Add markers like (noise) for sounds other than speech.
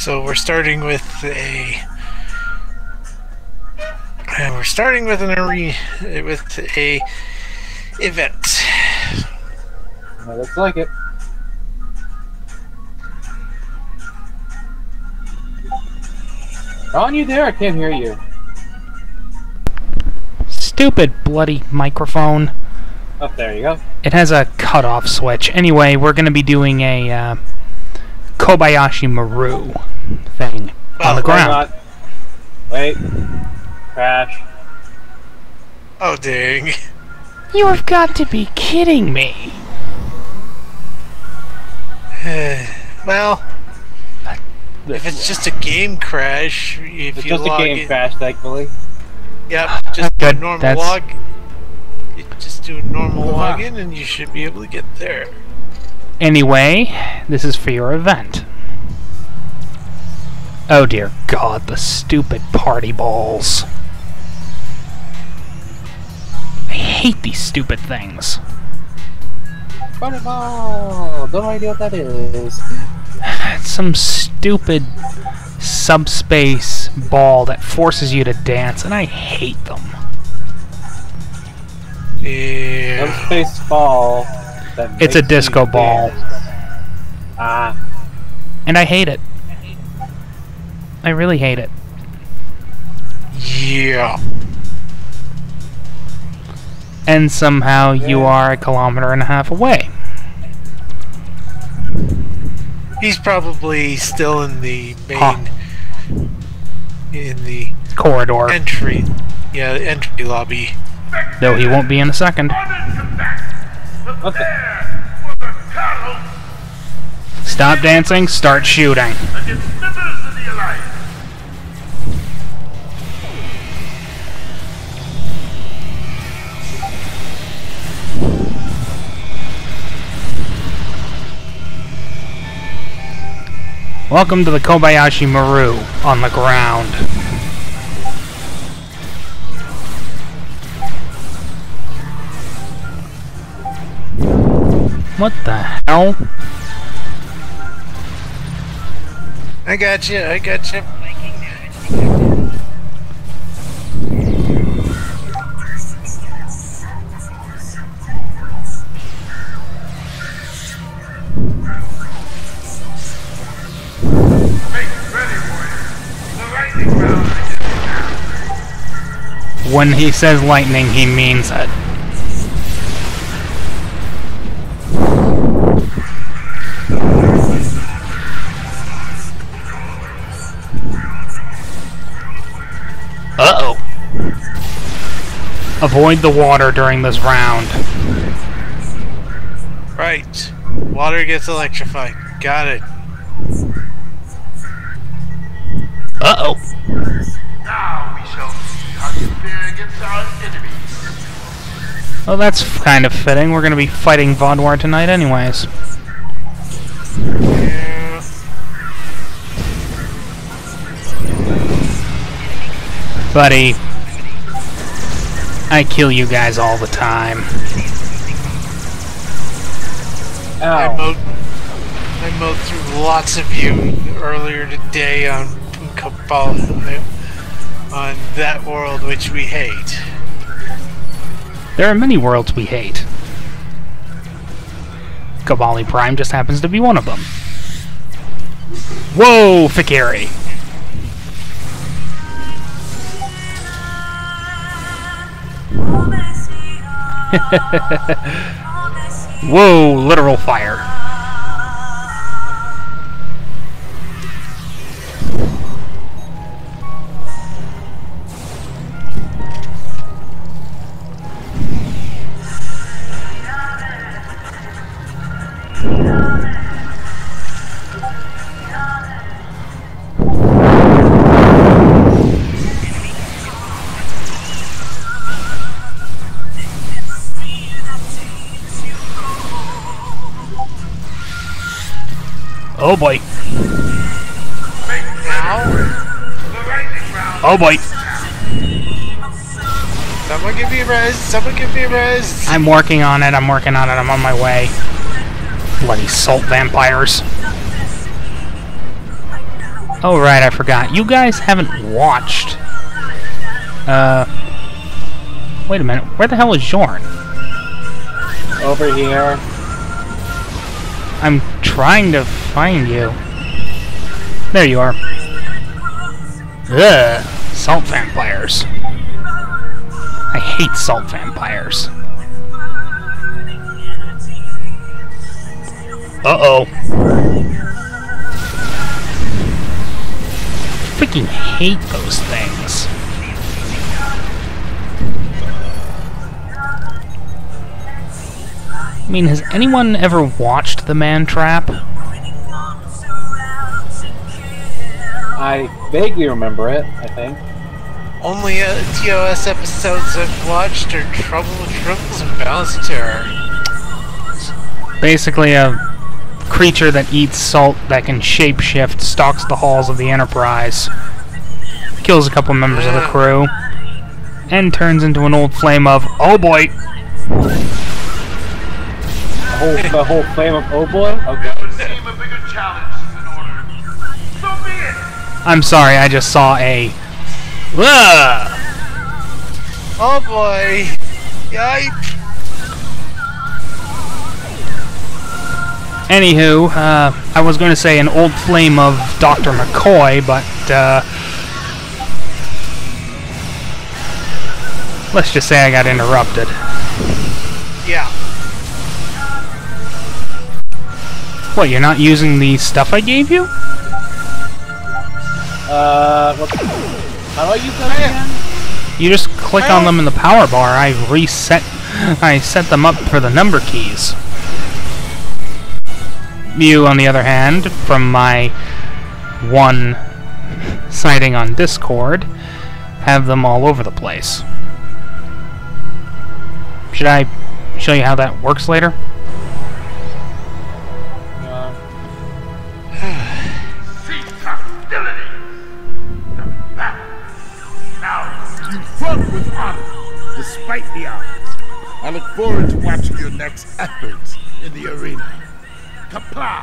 So we're starting with a. And we're starting with an arena with a event. That looks like it. On you there? I can't hear you. Stupid bloody microphone. Oh, there you go. It has a cutoff switch. Anyway, we're going to be doing a uh, Kobayashi Maru thing on the Oh, ground. Hang on. Wait. Crash. Oh dang! You have got to be kidding me. (sighs) well, if it's just a game crash, if It's you just a game in, crash, thankfully. Yep, (sighs) just do a normal that's- log. Just do a normal login, and you should be able to get there. Anyway, this is for your event. Oh dear god, the stupid party balls. I hate these stupid things. Fireball! Don't idea what that is. It's some stupid subspace ball that forces you to dance, and I hate them. Yeah. Subspace ball. It's a disco ball. Ah. And I hate it. I really hate it. Yeah. And somehow you are a kilometer and a half away. He's probably still in the main, Huh. in the Corridor. entry, yeah, the entry lobby. Though he won't be in a second. Stop dancing, start shooting. Welcome to the Kobayashi Maru on the ground. What the hell? I got you. I got you. Make ready, warrior. The lightning round begins. When he says lightning, he means it. Avoid the water during this round. Right. Water gets electrified. Got it. Uh-oh. Now we shall see how you fare against our enemies. Well, that's kind of fitting. We're going to be fighting Vaadwaur tonight anyways. Yeah. Buddy, I kill you guys all the time. I mowed. I mowed through lots of you earlier today on Cabal, on that world which we hate. There are many worlds we hate. Kobali Prime just happens to be one of them. Whoa, Fikiri! (laughs) Whoa, literal fire. Oh boy. Make ready, warrior. The lightning round Oh boy. Someone give me a res. Someone give me a res. I'm working on it, I'm working on it, I'm on my way. Bloody salt vampires. Oh, right, I forgot. You guys haven't watched. Uh. Wait a minute. Where the hell is Jorn? Over here. I'm trying to find you. There you are. Ugh. Salt vampires. I hate salt vampires. Uh oh. Freaking hate those things. I mean, has anyone ever watched The Man Trap? I vaguely remember it, I think. Only uh, TOS episodes I've watched are Trouble with Tribbles and Balance of Terror. Basically, a creature that eats salt that can shapeshift stalks the halls of the Enterprise, kills a couple members of the crew, and turns into an old flame of oh boy. The whole, the whole flame of oh boy? Okay. It would seem a bigger challenge is in order. So be it! I'm sorry, I just saw a. Ugh! Oh boy! Yipe! Anywho, uh, I was going to say an old flame of Dr. McCoy, but uh, let's just say I got interrupted. Yeah. What, you're not using the stuff I gave you? Uh, what? How do I use that again? You just click on them in the power bar. I reset. I set them up for the number keys. You, on the other hand, from my one sighting on Discord, have them all over the place. Should I show you how that works later? Seek hostilities! The battle! Now you fight with honor, despite the odds. I look forward to watching your next efforts in the arena. Qapla'!